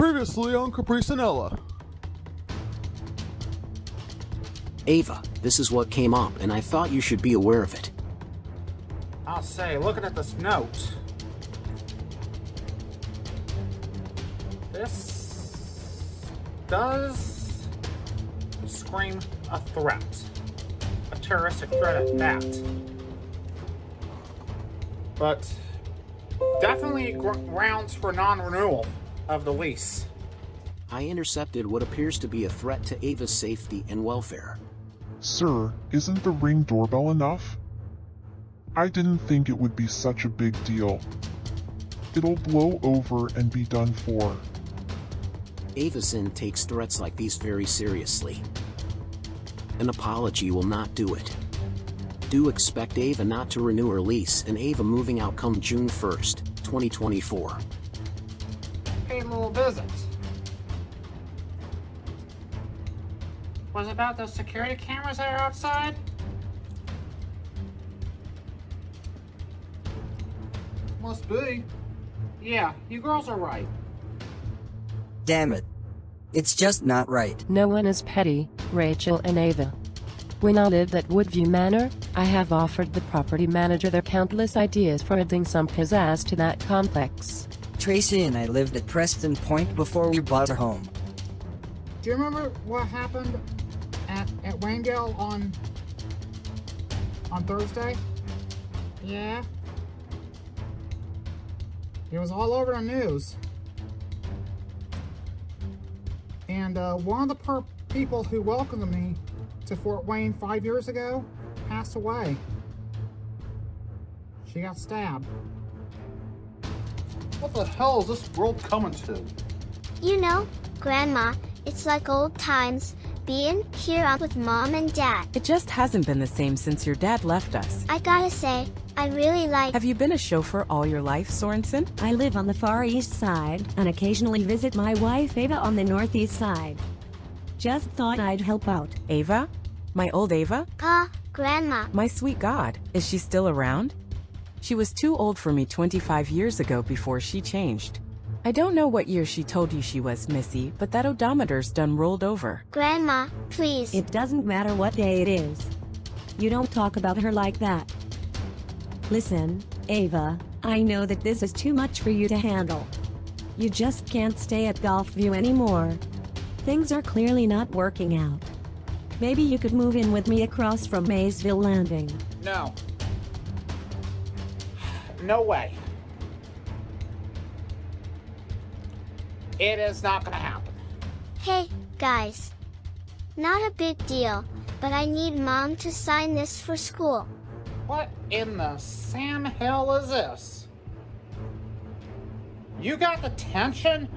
Previously on Caprice and Ella. Ava, this is what came up, and I thought you should be aware of it. I'll say, looking at this note, this does scream a threat. A terroristic threat at that. But definitely gr- grounds for non-renewal of the lease. I intercepted what appears to be a threat to Ava's safety and welfare. Sir, isn't the ring doorbell enough? I didn't think it would be such a big deal. It'll blow over and be done for. Ava Zinn takes threats like these very seriously. An apology will not do it. Do expect Ava not to renew her lease and Ava moving out come June 1st, 2024. Paid a little visit. Was it about those security cameras that are outside? Must be. Yeah, you girls are right. Damn it. It's just not right. No one is petty, Rachel and Ava. When I lived at Woodview Manor, I have offered the property manager their countless ideas for adding some pizzazz to that complex. Tracy and I lived at Preston Point before we bought our home. Do you remember what happened at, at Waynedale on on Thursday? Yeah. It was all over the news. And uh, one of the people who welcomed me to Fort Wayne five years ago passed away. She got stabbed. What the hell is this world coming to? You know, Grandma, it's like old times, being here out with Mom and Dad. It just hasn't been the same since your dad left us. I gotta say, I really like. Have you been a chauffeur all your life, Sorensen? I live on the Far East Side and occasionally visit my wife Ava on the Northeast Side. Just thought I'd help out. Ava? My old Ava? Pa, Grandma. My sweet God, is she still around? She was too old for me 25 years ago before she changed. I don't know what year she told you she was, Missy, but that odometer's done rolled over. Grandma, please. It doesn't matter what day it is. You don't talk about her like that. Listen, Ava, I know that this is too much for you to handle. You just can't stay at Golfview anymore. Things are clearly not working out. Maybe you could move in with me across from Maysville Landing. No. No way. It is not gonna happen. Hey, guys. Not a big deal, but I need Mom to sign this for school. What in the Sam hell is this? You got detention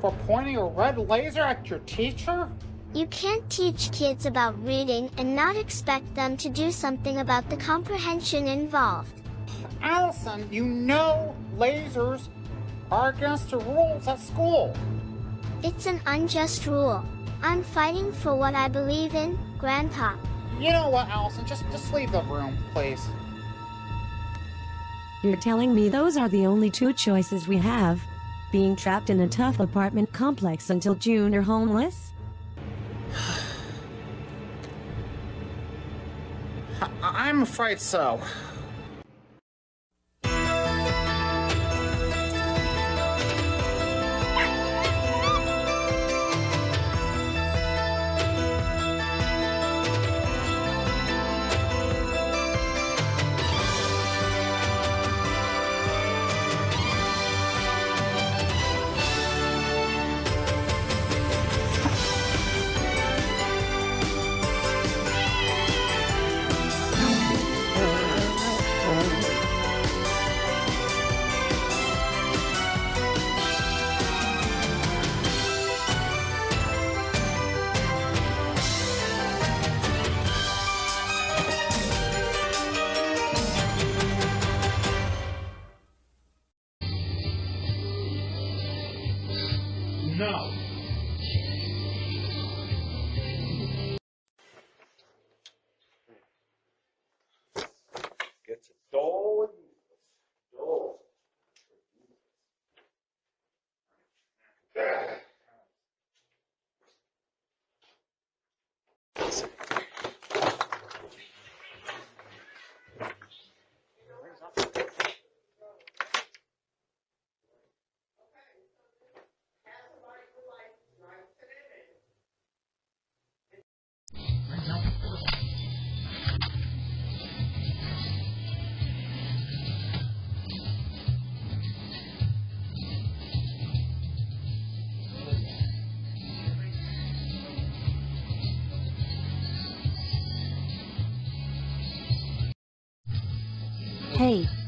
for pointing a red laser at your teacher? You can't teach kids about reading and not expect them to do something about the comprehension involved. Allison, you know lasers are against the rules at school. It's an unjust rule. I'm fighting for what I believe in, Grandpa. You know what, Allison? Just just leave the room, please. You're telling me those are the only two choices we have? Being trapped in a tough apartment complex until June or homeless? I- I'm afraid so.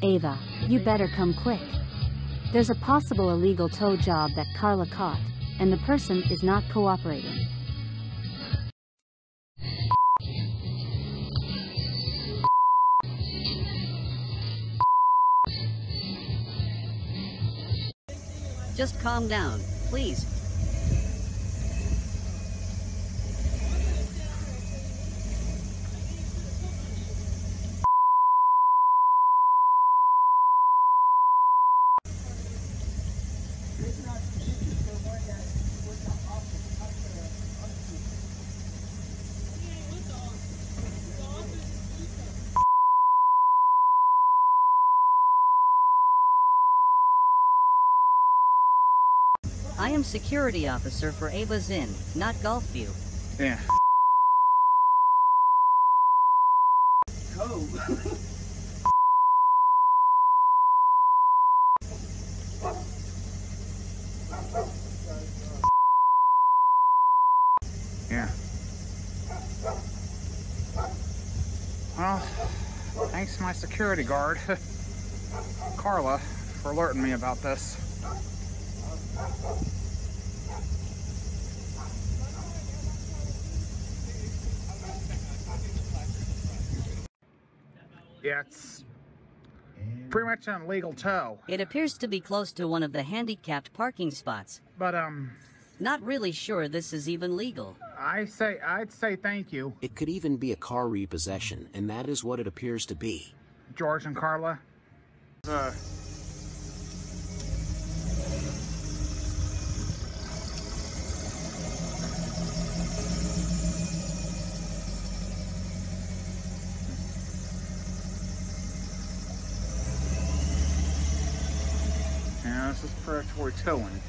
Ava, you better come quick. There's a possible illegal tow job that Karla caught, and the person is not cooperating. Just calm down, please. I am security officer for Ava Zinn, not Golfview. Yeah. Yeah. Well, thanks to my security guard, Karla, for alerting me about this. Yeah, it's pretty much on legal tow. It appears to be close to one of the handicapped parking spots. But, um, Not really sure this is even legal. I say, I'd say thank you, It could even be a car repossession, and that is what it appears to be. George and Karla. Uh, yeah, this is predatory towing.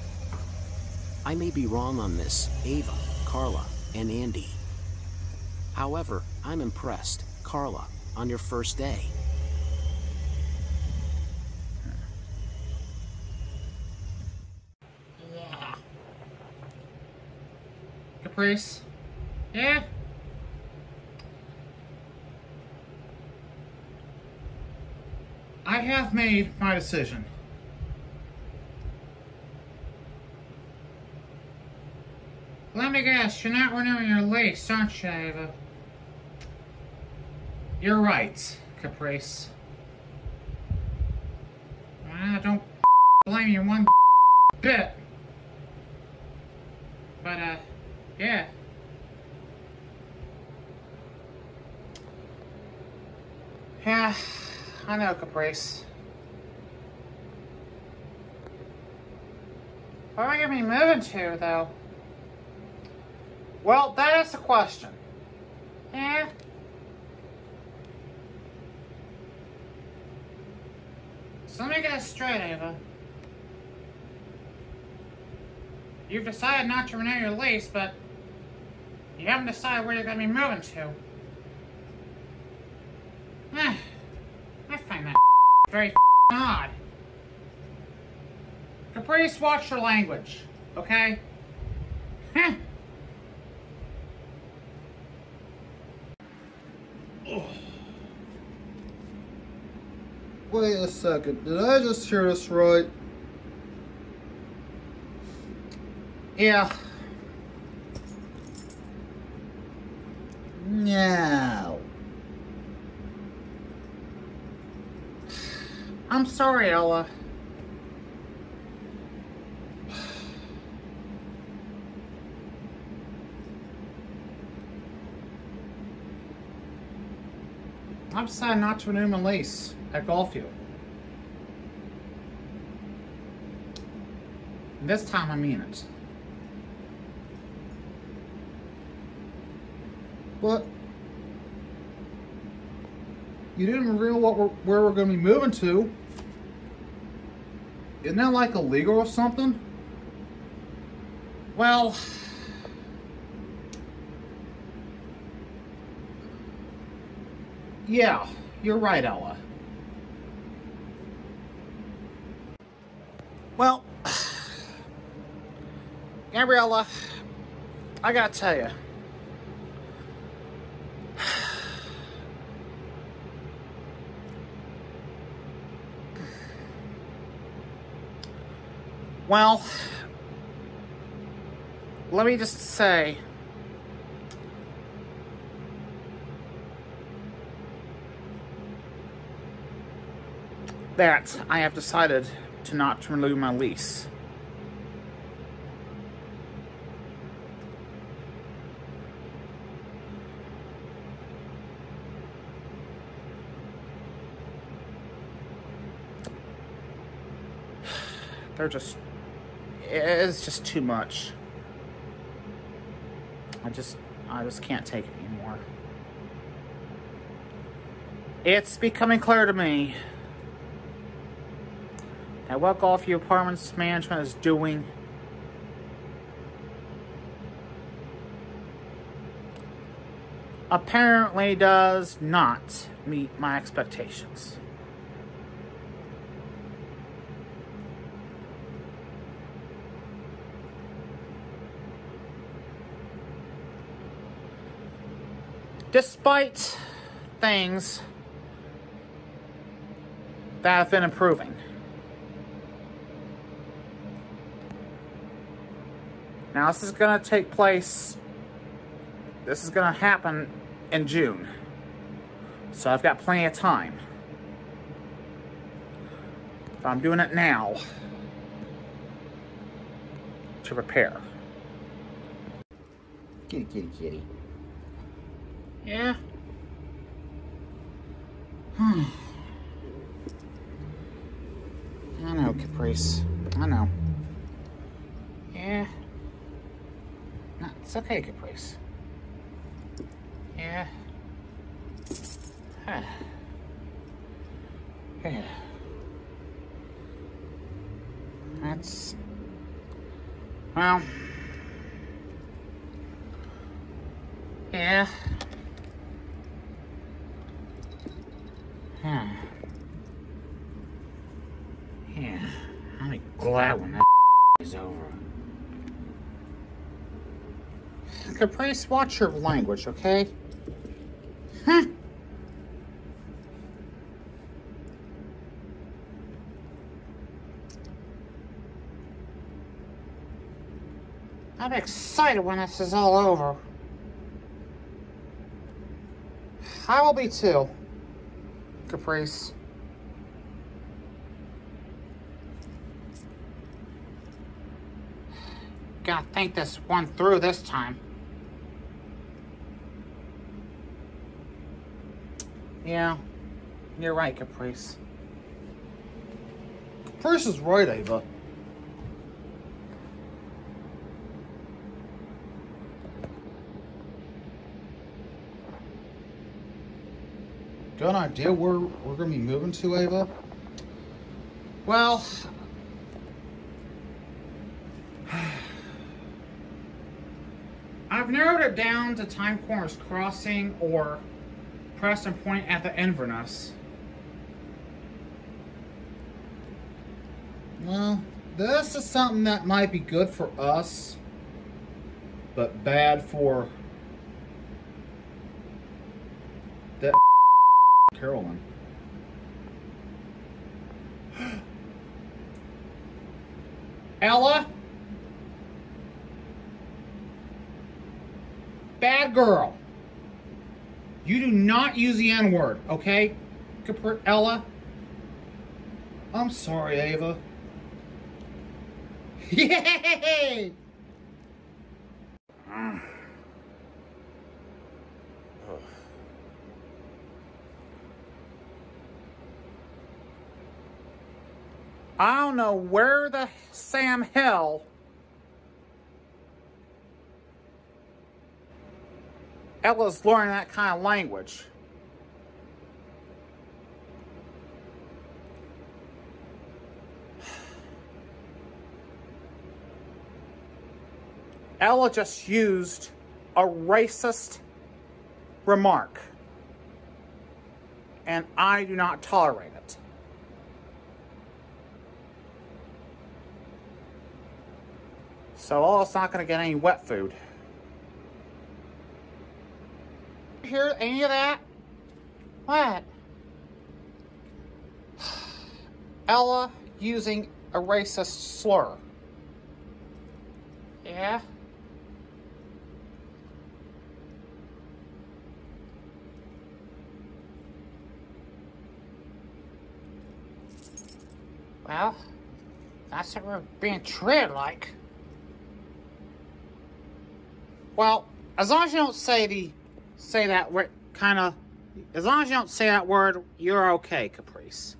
I may be wrong on this, Ava, Karla, and Andi. However, I'm impressed, Karla, on your first day. Yeah. Caprice? Yeah? I have made my decision. Let me guess, you're not renewing your lease, aren't you, Ava? You're right, Caprice. I don't blame you one bit. But, uh, yeah. Yeah, I know, Caprice. Where am I gonna be moving to, though? Well, that is the question. Yeah. So let me get this straight, Ava. You've decided not to renew your lease, but you haven't decided where you're going to be moving to. Eh, I find that very odd. Caprice, watch your language, okay? Heh. Wait a second, did I just hear this right? Yeah. No. I'm sorry, Ella. I've decided not to renew my lease at Golfview. This time I mean it. But you didn't reveal what we're, where we're going to be moving to. Isn't that like illegal or something? Well, yeah, you're right, Ella. Well, Gabriella, I gotta tell you. Well, let me just say that I have decided to not renew my lease. They're just, it's just too much. I just, I just can't take it anymore. It's becoming clear to me that what Golfview Apartments management is doing apparently does not meet my expectations. Despite things that have been improving. Now, this is going to take place, this is going to happen in June. So I've got plenty of time. But I'm doing it now to prepare. Kitty, kitty, kitty. Yeah. Hmm. I know, Caprice. I know. Yeah. Okay, Caprice. Yeah. yeah. That's... Well... Yeah. Yeah. Yeah. Be glad when that is over. Caprice, watch your language, okay? Huh? I'm excited when this is all over. I will be too. Caprice. Gotta think this one through this time. Yeah, you're right, Caprice. Caprice is right, Ava. Got an idea where we're going to be moving to, Ava? Well, I've narrowed it down to Time Corners Crossing or Preston Point at the Inverness. Well, this is something that might be good for us, but bad for that Carolyn. Ella? Bad girl. You do not use the N-word, okay? Capri Ella? I'm sorry, Ava. Yay! I don't know where the Sam hell Ella's learning that kind of language. Ella just used a racist remark. And I do not tolerate it. So Ella's not going to get any wet food. Hear any of that? What? Ella using a racist slur. Yeah? Well, that's what we're being treated like. Well, as long as you don't say the say that word kind of as long as you don't say that word, you're okay, Caprice.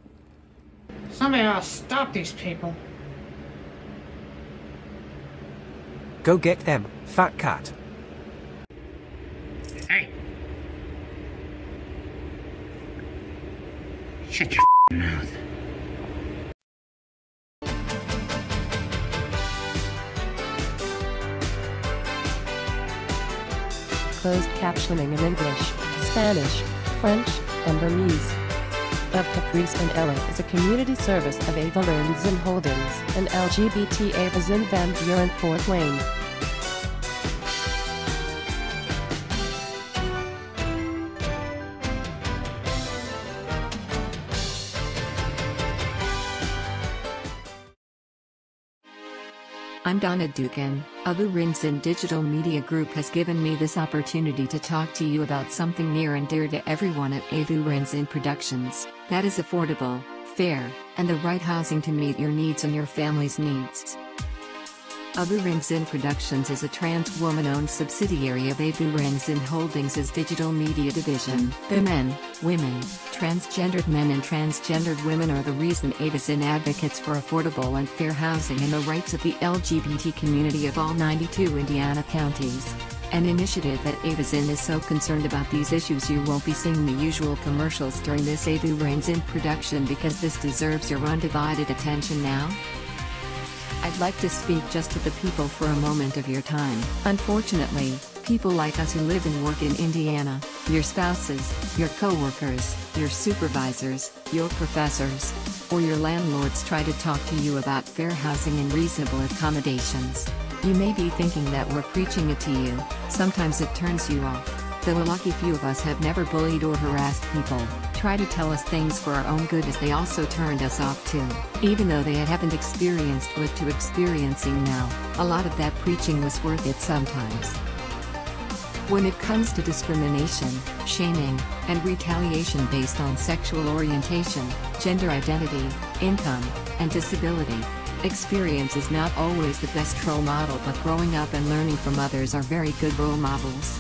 Somebody ought to stop these people. Go get them, fat cat. Hey. Shut your mouth. Closed captioning in English, Spanish, French, and Burmese. Of Caprice and Ella is a community service of Aeverine Zinn Holdings and LGBT Ava Zinn Van Buren Fort Wayne. Donna Doogan. Aeverine Zinn Digital Media Group has given me this opportunity to talk to you about something near and dear to everyone at Aeverine Zinn Productions that is affordable, fair, and the right housing to meet your needs and your family's needs. Aeverine Zinn Productions is a trans woman-owned subsidiary of Aeverine Zinn Holdings' digital media division. The men, women, transgendered men and transgendered women are the reason Ava Zinn advocates for affordable and fair housing and the rights of the LGBT community of all 92 Indiana counties. An initiative that Ava Zinn is so concerned about these issues you won't be seeing the usual commercials during this Aeverine Zinn production because this deserves your undivided attention now. I'd like to speak just to the people for a moment of your time. Unfortunately, people like us who live and work in Indiana, your spouses, your coworkers, your supervisors, your professors, or your landlords try to talk to you about fair housing and reasonable accommodations. You may be thinking that we're preaching it to you, sometimes it turns you off. Though a lucky few of us have never bullied or harassed people, try to tell us things for our own good as they also turned us off too. Even though they had haven't experienced what to experiencing now, a lot of that preaching was worth it sometimes. When it comes to discrimination, shaming, and retaliation based on sexual orientation, gender identity, income, and disability, experience is not always the best role model but growing up and learning from others are very good role models.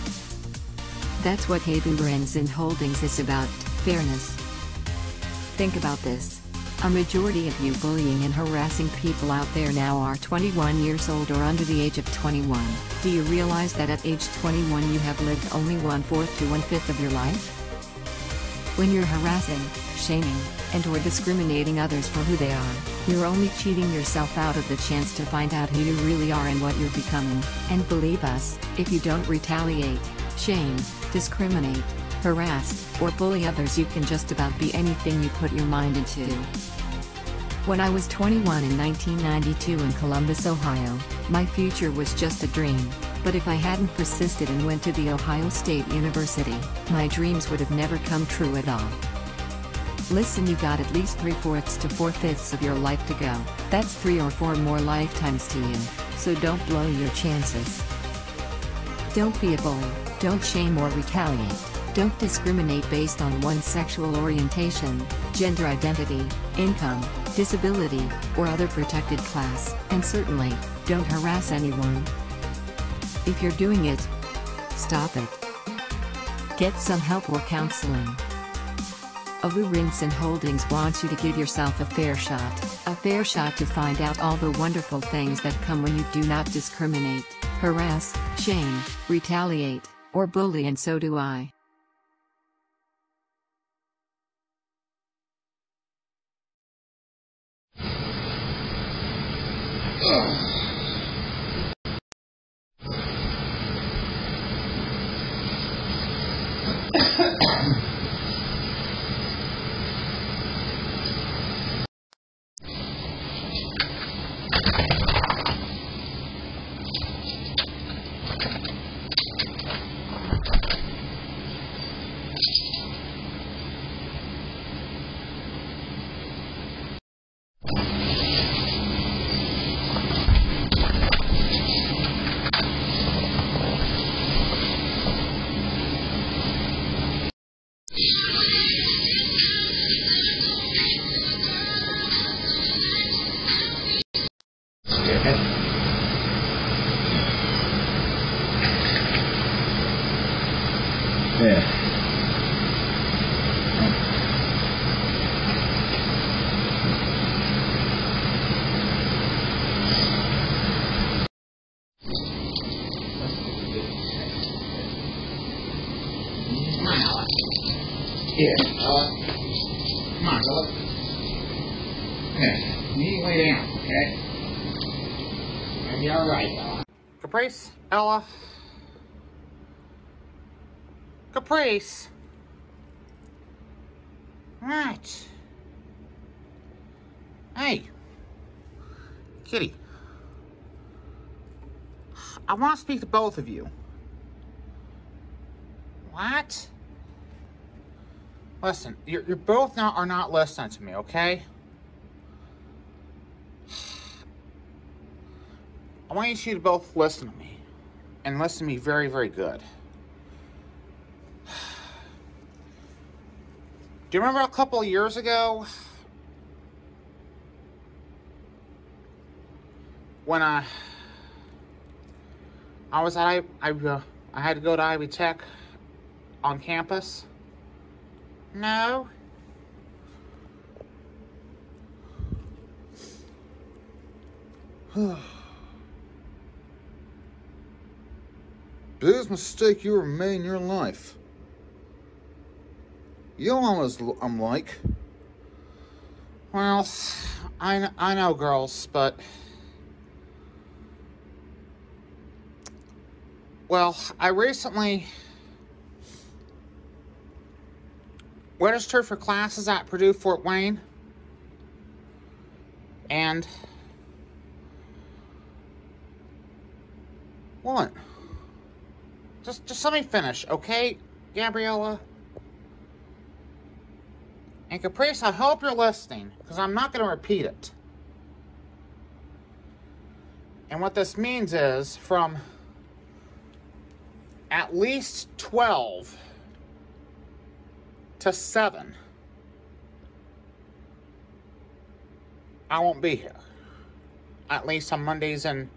That's what Haven Brands and Holdings is about, fairness. Think about this. A majority of you bullying and harassing people out there now are 21 years old or under the age of 21. Do you realize that at age 21 you have lived only one-fourth to one-fifth of your life? When you're harassing, shaming, and or discriminating others for who they are, you're only cheating yourself out of the chance to find out who you really are and what you're becoming. And believe us, if you don't retaliate, shame, discriminate, harass, or bully others you can just about be anything you put your mind into. When I was 21 in 1992 in Columbus, Ohio, my future was just a dream, but if I hadn't persisted and went to the Ohio State University, my dreams would have never come true at all. Listen you got at least 3 fourths to 4 fifths of your life to go, that's 3 or 4 more lifetimes to you, so don't blow your chances. Don't be a bully, don't shame or retaliate. Don't discriminate based on one's sexual orientation, gender identity, income, disability, or other protected class, and certainly, don't harass anyone. If you're doing it, stop it. Get some help or counseling. Aeverine Zinn Holdings wants you to give yourself a fair shot, a fair shot to find out all the wonderful things that come when you do not discriminate, harass, shame, retaliate, or bully, and so do I. Yeah. Ella. Caprice. Right. Hey. Kitty. I want to speak to both of you. What? Listen, you're, you're both not are not listening to me, okay? I want you to both listen to me. And listen to me very, very good. Do you remember a couple of years ago when I I was at I I, uh, I had to go to Ivy Tech on campus? No. Biggest mistake you ever made in your life. You know what I'm like. Well, I, I know, girls, but. Well, I recently registered for classes at Purdue Fort Wayne. And. What? Just, just let me finish, okay, Gabriella? And Caprice, I hope you're listening, because I'm not going to repeat it. And what this means is from at least 12 to 7, I won't be here. At least on Mondays and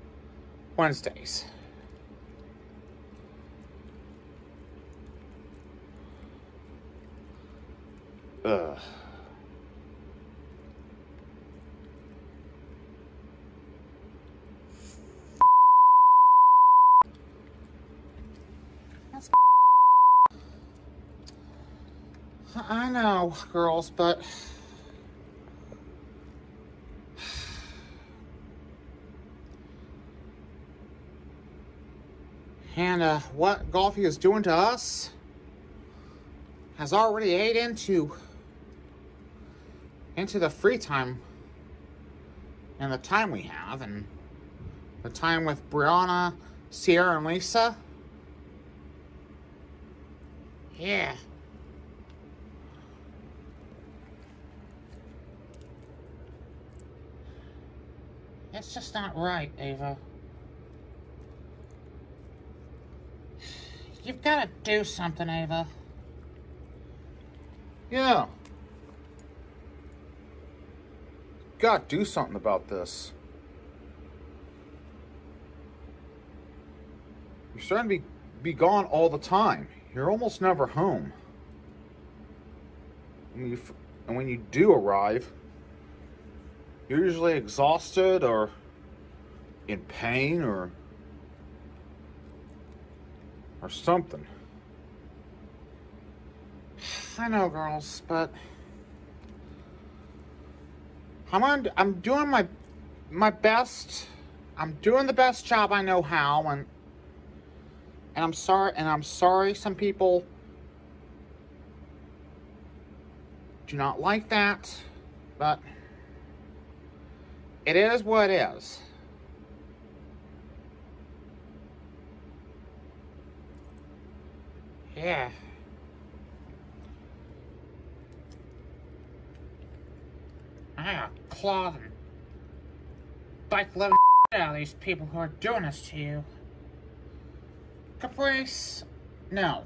Wednesdays. Ugh. I know, girls, but and uh, what Golfy is doing to us has already ate into into the free time and the time we have and the time with Brianna, Sierra, and Lisa. Yeah. It's just not right, Ava. You've got to do something, Ava. Yeah. Gotta do something about this. You're starting to be, be gone all the time. You're almost never home. And, you, and when you do arrive, you're usually exhausted or in pain or or something. I know, girls, but I'm on, I'm doing my my best. I'm doing the best job I know how, and and I'm sorry, and I'm sorry some people do not like that, but it is what it is. Yeah. I got claws and bite the living out of these people who are doing this to you. Caprice, no.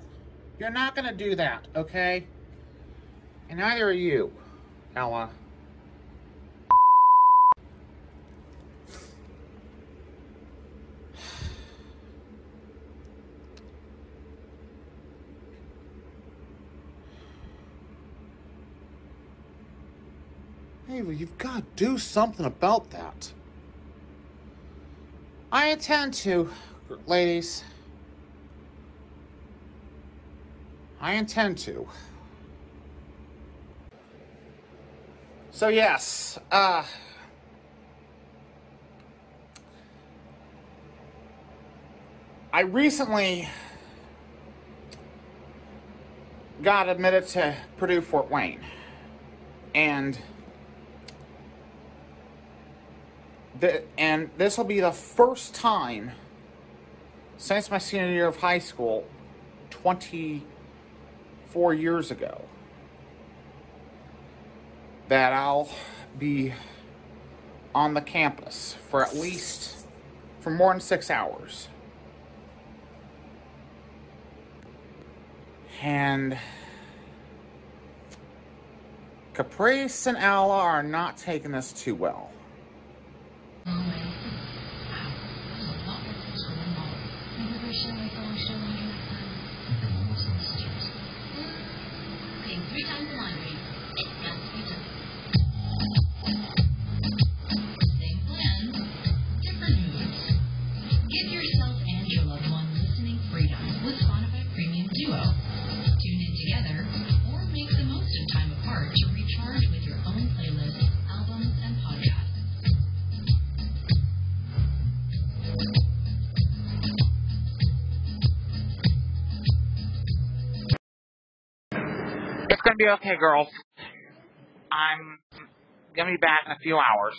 You're not gonna do that, okay? And neither are you, Ella. You've got to do something about that. I intend to, ladies. I intend to. So yes, uh, I recently got admitted to Purdue Fort Wayne, and and this will be the first time since my senior year of high school, 24 years ago, that I'll be on the campus for at least for more than six hours. And Caprice and Ella are not taking this too well. Give be okay, girls. I'm gonna be back in a few hours.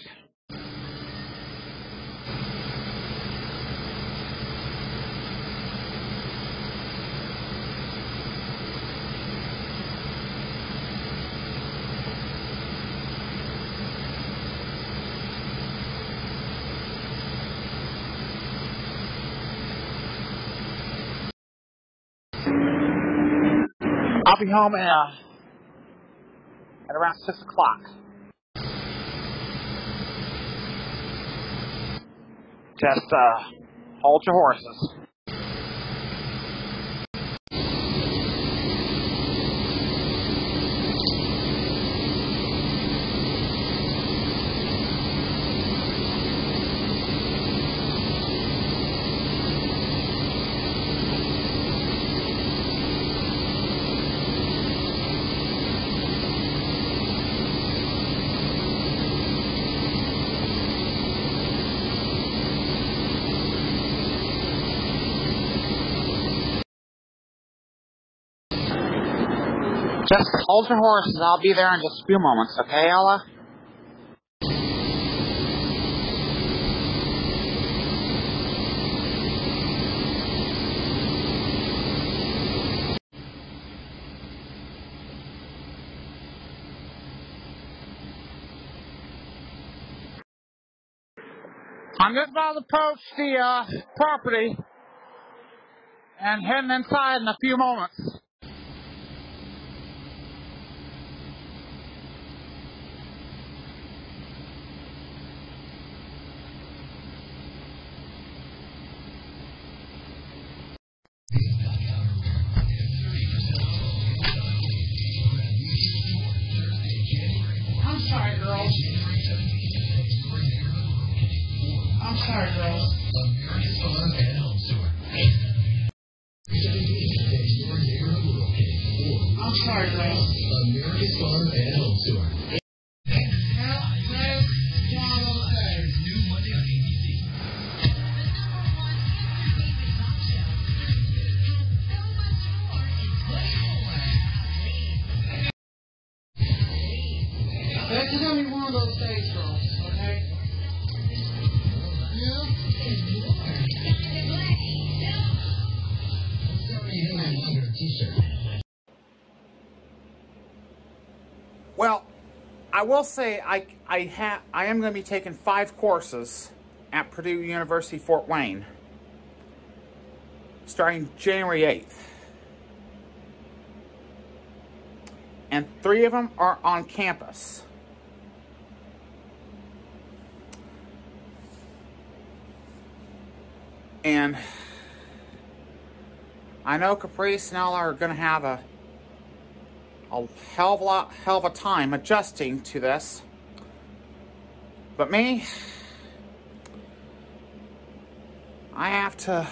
I'll be home at, uh, at around 6 o'clock. Just uh, hold your horses. Just hold your horses. I'll be there in just a few moments, okay, Ella? I'm just about to approach the uh, property and heading inside in a few moments. Will say I I ha I am going to be taking five courses at Purdue University Fort Wayne starting January 8th. And three of them are on campus. And I know Caprice and Ella are going to have a a hell of a lot, hell of a time adjusting to this. But me, I have to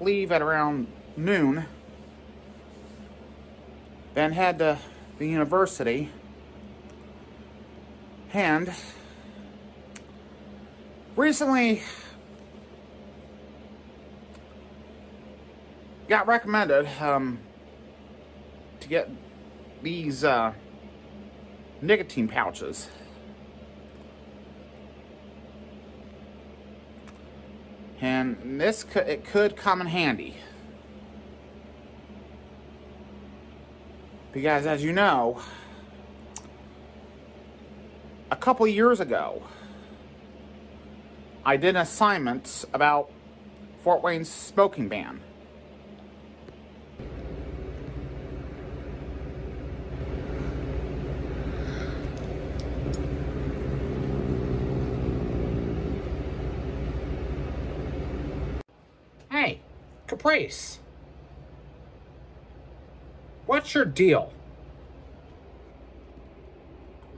leave at around noon, then head to the university, and recently got recommended um, to get these uh, nicotine pouches. And this could, it could come in handy. Because as you know, a couple years ago, I did an assignment about Fort Wayne's smoking ban. Hey, Caprice. What's your deal?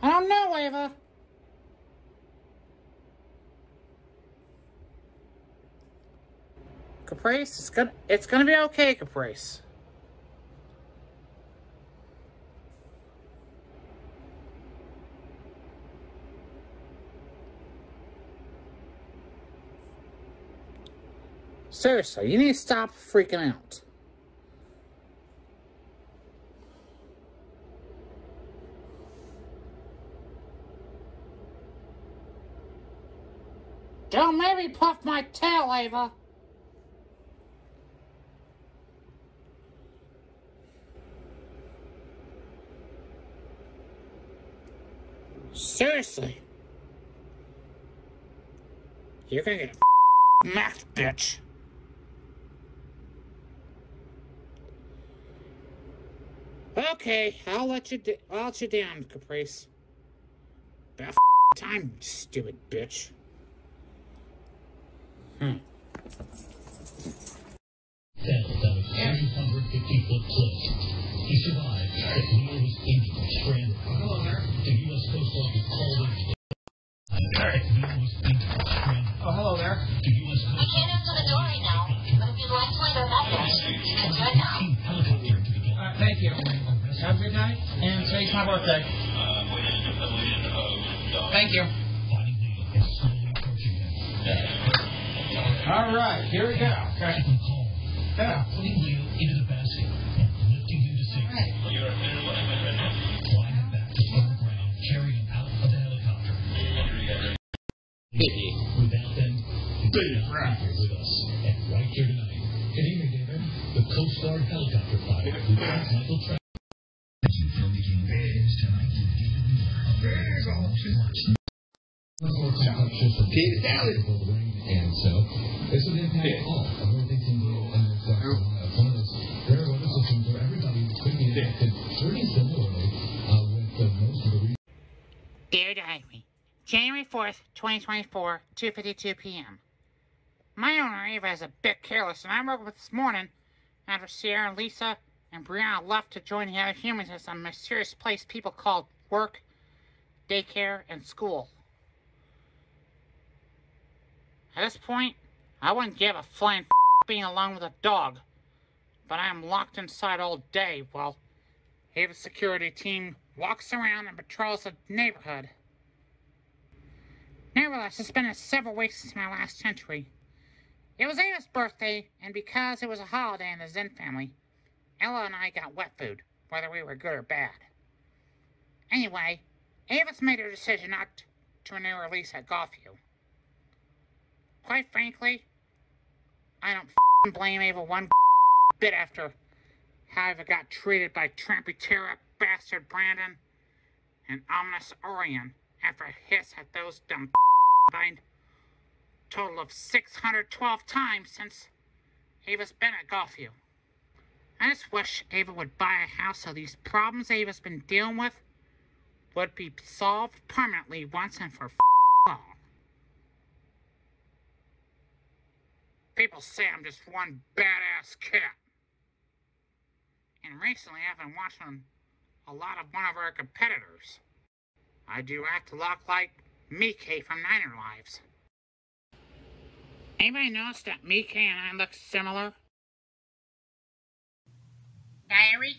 I don't know, Ava. Caprice, it's gonna it's gonna be okay, Caprice. Seriously, you need to stop freaking out. Don't make me puff my tail, Ava. Seriously. You're gonna get max, bitch. Okay, I'll let you. I'll let you down, Caprice. About time, stupid bitch. Hmm. Dear Diary, January 4th, 2024, 2.52 p.m. My owner, Ava, is a bit careless, and I woke up this morning after Sierra, Lisa, and Brianna left to join the other humans at some mysterious place people call work, daycare, and school. At this point, I wouldn't give a flying being alone with a dog, but I am locked inside all day while Ava's security team walks around and patrols the neighborhood. Nevertheless, it's been several weeks since my last entry. It was Ava's birthday, and because it was a holiday in the Zinn family, Ella and I got wet food, whether we were good or bad. Anyway, Ava's made her decision not to renew her lease at Golfview. Quite frankly, I don't blame Ava one bit after how Ava got treated by Trampy Terra bastard Brandon and ominous Orion after a hiss at those dumb bind. Total of 612 times since Ava's been at Golfview. I just wish Ava would buy a house so these problems Ava's been dealing with would be solved permanently once and for all. People say I'm just one badass cat. And recently I've been watching a lot of one of our competitors. I do act a lot like Mike from Niner Lives. Anybody notice that Mike and I look similar? Diary,